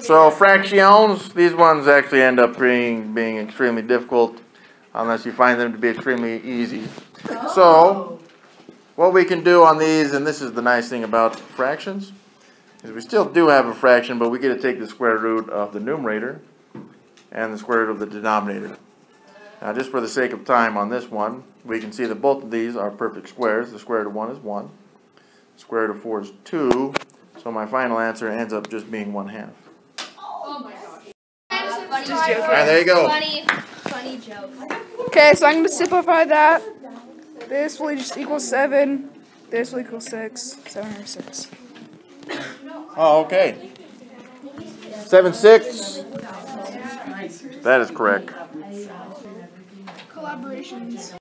So fractions, these ones actually end up being, being extremely difficult unless you find them to be extremely easy. So, what we can do on these, and this is the nice thing about fractions, is we still do have a fraction, but we get to take the square root of the numerator and the square root of the denominator. Now, just for the sake of time on this one, we can see that both of these are perfect squares. The square root of 1 is 1. The square root of 4 is 2. So my final answer ends up just being 1 half. Just All right, there you go. Funny, funny joke. Okay, so I'm going to simplify that. This will just equal 7. This will equal 6. 7 over 6. Oh, okay. 7, 6. That is correct. Collaborations.